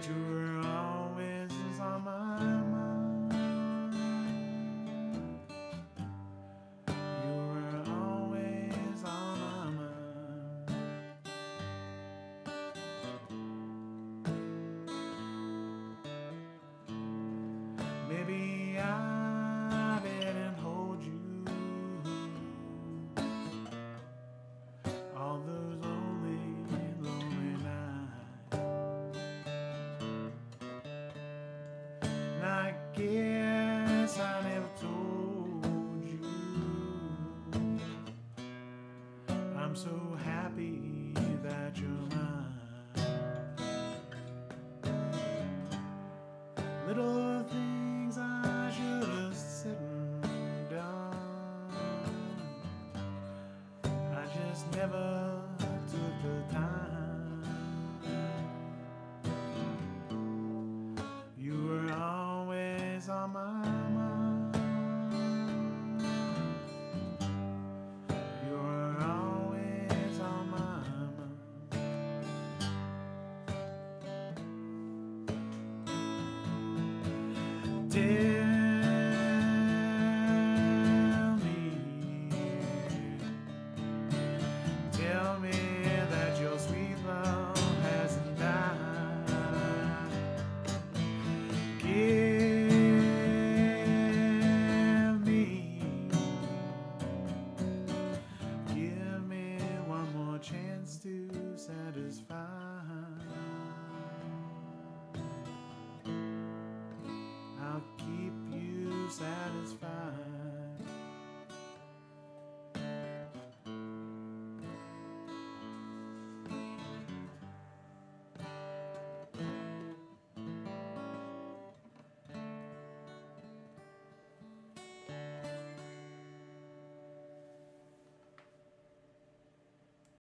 But you were always on my mind. You were always on my mind. Maybe I Little things I should have said and done. I just never took the time. Tell satisfied.